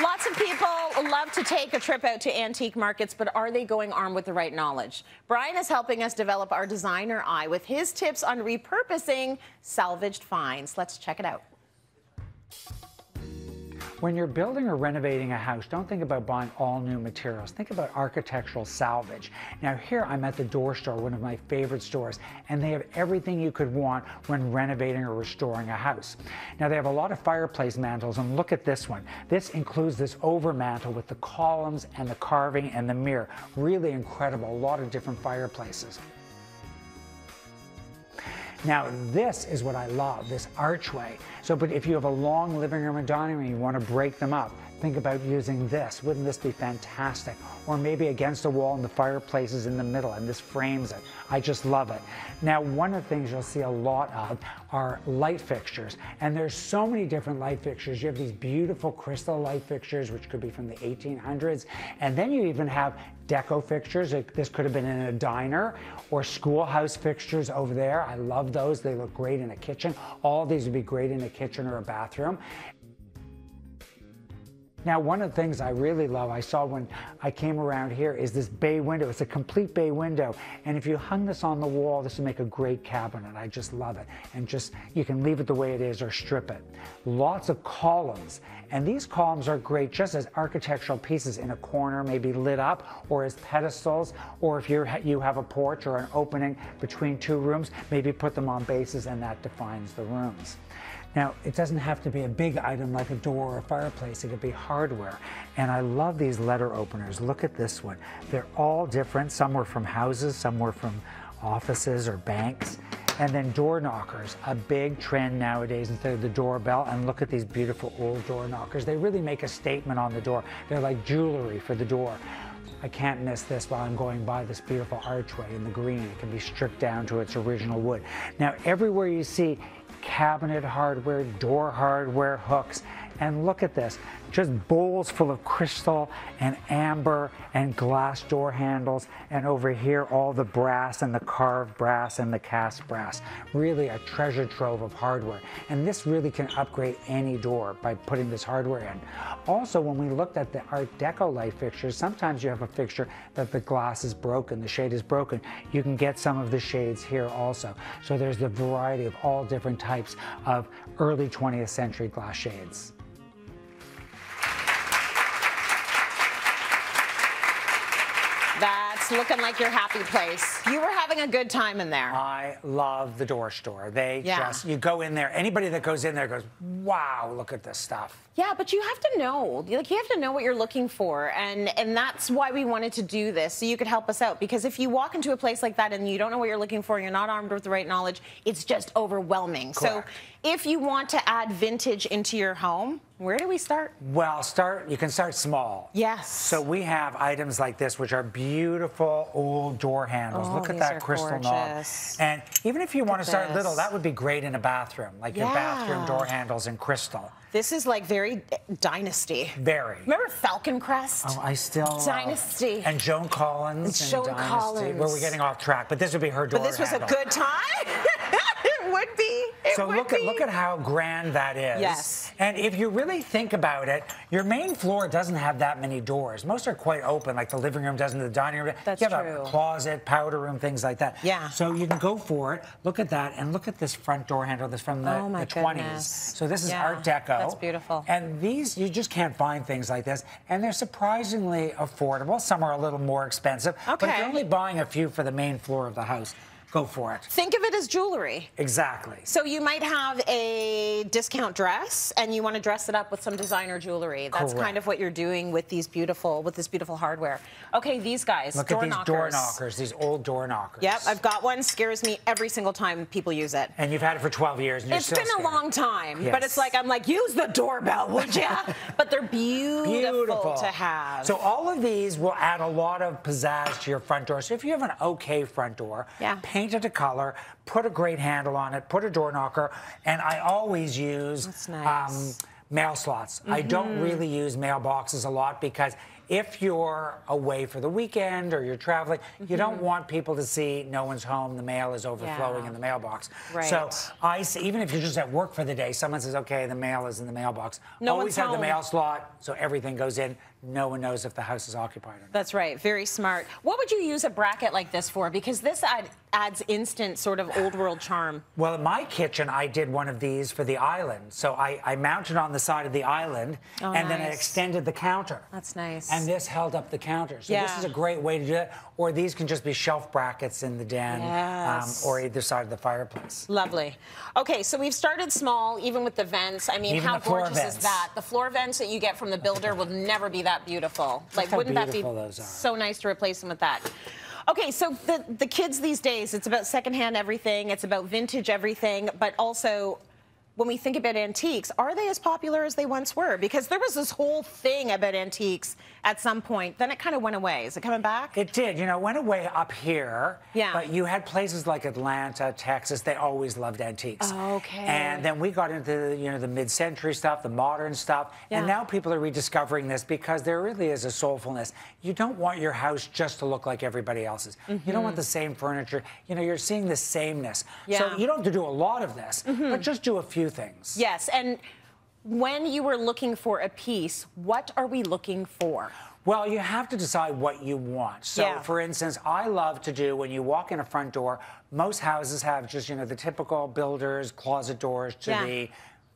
Lots of people love to take a trip out to antique markets, but are they going armed with the right knowledge? Brian is helping us develop our designer eye with his tips on repurposing salvaged finds. Let's check it out. When you're building or renovating a house, don't think about buying all new materials. Think about architectural salvage. Now here I'm at the Door Store, one of my favorite stores, and they have everything you could want when renovating or restoring a house. Now they have a lot of fireplace mantles, and look at this one. This includes this over mantle with the columns and the carving and the mirror. Really incredible, a lot of different fireplaces. Now, this is what I love, this archway. So, but if you have a long living room and dining room, you want to break them up, think about using this. Wouldn't this be fantastic? Or maybe against a wall and the fireplace is in the middle and this frames it. I just love it. Now, one of the things you'll see a lot of are light fixtures. And there's so many different light fixtures. You have these beautiful crystal light fixtures, which could be from the 1800s. And then you even have deco fixtures. This could have been in a diner or schoolhouse fixtures over there. I love those. They look great in a kitchen. All these would be great in a kitchen or a bathroom. Now, one of the things I really love, I saw when I came around here, is this bay window. It's a complete bay window. And if you hung this on the wall, this would make a great cabinet. I just love it. And just, you can leave it the way it is or strip it. Lots of columns. And these columns are great just as architectural pieces in a corner, maybe lit up, or as pedestals, or if you're, you have a porch or an opening between two rooms, maybe put them on bases and that defines the rooms. Now, it doesn't have to be a big item like a door or a fireplace. It could be hardware. And I love these letter openers. Look at this one. They're all different. Some were from houses, some were from offices or banks. And then door knockers, a big trend nowadays instead of the doorbell. And look at these beautiful old door knockers. They really make a statement on the door. They're like jewelry for the door. I can't miss this while I'm going by this beautiful archway in the green. It can be stripped down to its original wood. Now, everywhere you see cabinet hardware, door hardware, hooks. And look at this, just bowls full of crystal and amber and glass door handles. And over here, all the brass and the carved brass and the cast brass. Really a treasure trove of hardware. And this really can upgrade any door by putting this hardware in. Also, when we looked at the Art Deco light fixtures, sometimes you have a fixture that the glass is broken, the shade is broken. You can get some of the shades here also. So there's the variety of all different types of early 20th century glass shades. Looking like your happy place. You were having a good time in there. I love the door store. They yeah. just, you go in there, anybody that goes in there goes, wow, look at this stuff. Yeah, but you have to know. Like you have to know what you're looking for, and and that's why we wanted to do this, so you could help us out. Because if you walk into a place like that and you don't know what you're looking for, you're not armed with the right knowledge, it's just overwhelming. Correct. So if you want to add vintage into your home, where do we start? Well, start. You can start small. Yes. So we have items like this, which are beautiful old door handles. Oh, Look at that crystal gorgeous. knob. And even if you Look want to start this. little, that would be great in a bathroom, like yeah. your bathroom door handles in crystal. This is like very eh, dynasty. Very. Remember Falcon Crest? Oh, I still. Dynasty. And Joan Collins. And Joan Dynasty. Collins. Well, we're getting off track, but this would be her door But this was a good time. would be. It so would look be. at look at how grand that is. Yes. And if you really think about it, your main floor doesn't have that many doors. Most are quite open, like the living room doesn't, the dining room. That's you have true. a closet, powder room, things like that. Yeah. So you can go for it. Look at that, and look at this front door handle. This from the, oh the 20s. So this is yeah, Art Deco. That's beautiful. And these you just can't find things like this, and they're surprisingly affordable. Some are a little more expensive. Okay. But you're only buying a few for the main floor of the house, go for it. Think of it as jewelry. Exactly. So you might have a discount dress and you want to dress it up with some designer jewelry. That's Correct. kind of what you're doing with these beautiful with this beautiful hardware. Okay, these guys, Look door at these knockers. door knockers, these old door knockers. Yep, I've got one. Scares me every single time people use it. And you've had it for 12 years. And It's been scared. a long time, yes. but it's like I'm like, use the doorbell, would you? but they're beautiful, Beautiful to have. So all of these will add a lot of pizzazz to your front door. So if you have an okay front door, Yeah. Paint it a color, put a great handle on it, put a door knocker, and I always use nice. um, mail slots. I don't really use mailboxes a lot because if you're away for the weekend or you're traveling, you don't mm-hmm. want people to see no one's home, the mail is overflowing Yeah. in the mailbox. Right. So I see, even if you're just at work for the day, someone says, okay, the mail is in the mailbox. No Always have the mail slot so everything goes in. No one knows if the house is occupied or not. That's right. Very smart. What would you use a bracket like this for? Because this add, adds instant sort of old world charm. Well, in my kitchen, I did one of these for the island. So I, I mounted on the side of the island, Oh, and then I extended the counter. That's nice. And this held up the counter. So this is a great way to do it. Or these can just be shelf brackets in the den Yes. um, or either side of the fireplace. Lovely. Okay, so we've started small, even with the vents. I mean, Even how gorgeous is that? The floor vents that you get from the builder will never be that beautiful. Like, wouldn't that be so nice to replace them with that? Okay, so the the kids these days, it's about secondhand everything. It's about vintage everything, but also. When we think about antiques, are they as popular as they once were? Because there was this whole thing about antiques at some point. Then it kind of went away. Is it coming back? It did. You know, it went away up here. Yeah. But you had places like Atlanta, Texas. They always loved antiques. Oh, okay. And then we got into you know the mid-century stuff, the modern stuff, Yeah. and now people are rediscovering this because there really is a soulfulness. You don't want your house just to look like everybody else's. You don't want mm-hmm. the same furniture. You know, you're seeing the sameness. Yeah. So you don't have to do a lot of this, but mm-hmm. just do a few things. Yes, and when you were looking for a piece, what are we looking for? Well, you have to decide what you want. So, Yeah. for instance, I love to do when you walk in a front door, most houses have just, you know, the typical builders, closet doors to Yeah. the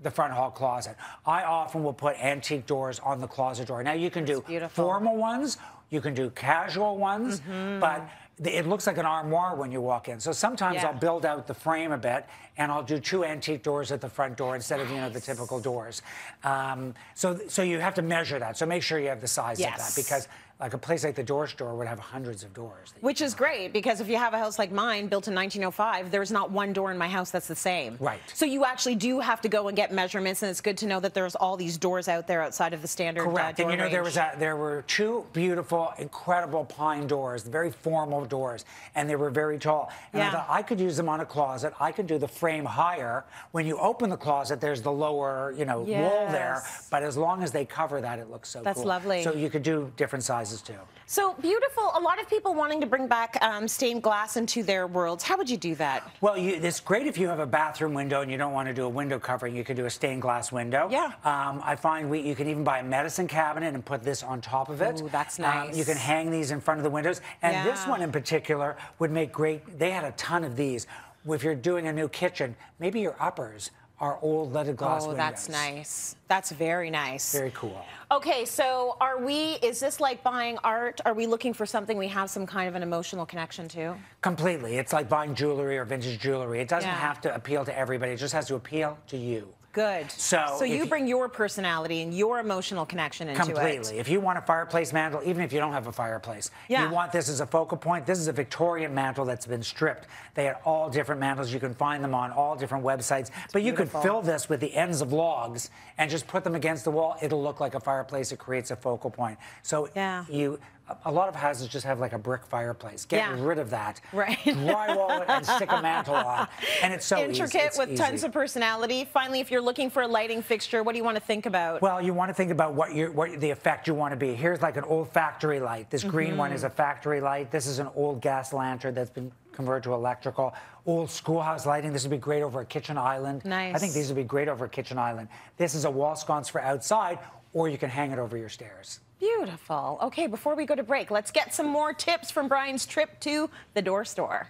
the front hall closet. I often will put antique doors on the closet door. Now you can do beautiful. formal ones, you can do casual ones, Mm-hmm. but th- it looks like an armoire when you walk in. So sometimes Yeah. I'll build out the frame a bit and I'll do two antique doors at the front door instead of you know the typical doors. Um, so so you have to measure that. So make sure you have the size of that because like a place like the door store would have hundreds of doors. Which is great because if you have a house like mine built in 1905, there's not one door in my house that's the same. Right. So you actually do have to go and get measurements, and it's good to know that there's all these doors out there outside of the standard. uh, Correct. door and you know there was a, there were two beautiful, incredible pine doors, very formal doors, and they were very tall. And I Yeah. thought I could use them on a closet. I could do the frame higher. When you open the closet, there's the lower, you know, wall there. Yes. But as long as they cover that, it looks so That's cool. lovely. So you could do different sizes too. So beautiful. A lot of people wanting to bring back um, stained glass into their worlds. How would you do that? Well, you, it's great if you have a bathroom window and you don't want to do a window covering. You can do a stained glass window. Yeah. Um, I find we, you can even buy a medicine cabinet and put this on top of it. Ooh, that's Um, you can hang these in front of the windows. And this one in particular would make great. They had a ton of these. If you're doing a new kitchen, maybe your uppers are old leaded glass oh, windows. that's nice. That's very nice. Very cool. Okay, so are we, is this like buying art? Are we looking for something we have some kind of an emotional connection to? Completely. It's like buying jewelry or vintage jewelry. It doesn't Yeah. have to appeal to everybody. It just has to appeal to you. Good. So so you bring your personality and your emotional connection into Completely. it. If you want a fireplace mantle, even if you don't have a fireplace, Yeah. you want this as a focal point. This is a Victorian mantle that's been stripped. They had all different mantles. You can find them on all different websites. but you could fill this with the ends of logs and just put them against the wall. It'll look like a fireplace. It creates a focal point. So Yeah. you. A lot of houses just have like a brick fireplace. Get Yeah. rid of that. Right. Drywall it and stick a mantle on. And it's so easy. Intricate It's with tons of personality. Finally, if you're looking for a lighting fixture, what do you want to think about? Well, you want to think about what you what the effect you want to be. Here's like an old factory light. This green one is Mm-hmm. a factory light. This is an old gas lantern that's been converted to electrical. Old schoolhouse lighting. This would be great over a kitchen island. Nice. I think these would be great over a kitchen island. This is a wall sconce for outside, or you can hang it over your stairs. Beautiful. Okay, before we go to break, let's get some more tips from Brian's trip to the door store.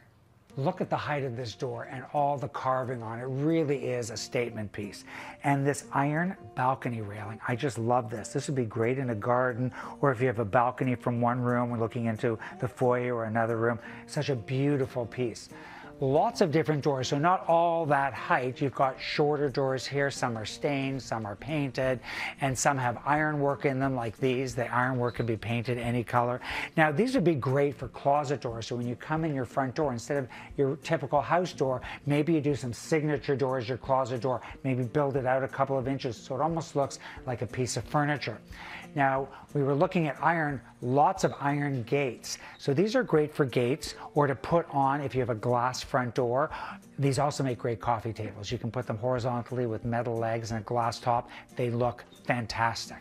Look at the height of this door and all the carving on it. Really is a statement piece. And this iron balcony railing, I just love this. This would be great in a garden or if you have a balcony from one room and looking into the foyer or another room. Such a beautiful piece. Lots of different doors, so not all that height. You've got shorter doors here. Some are stained, some are painted, and some have ironwork in them, like these. The ironwork can be painted any color. Now, these would be great for closet doors. So when you come in your front door, instead of your typical house door, maybe you do some signature doors, your closet door. Maybe build it out a couple of inches so it almost looks like a piece of furniture. Now, we were looking at iron, lots of iron gates. So these are great for gates or to put on if you have a glass front door. These also make great coffee tables. You can put them horizontally with metal legs and a glass top. They look fantastic.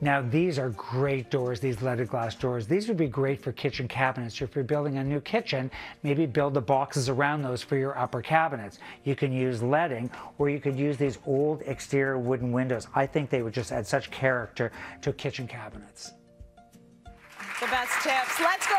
Now, these are great doors, these leaded glass doors. These would be great for kitchen cabinets. If you're building a new kitchen, maybe build the boxes around those for your upper cabinets. You can use leading, or you could use these old exterior wooden windows. I think they would just add such character to kitchen cabinets. The best tips. Let's go.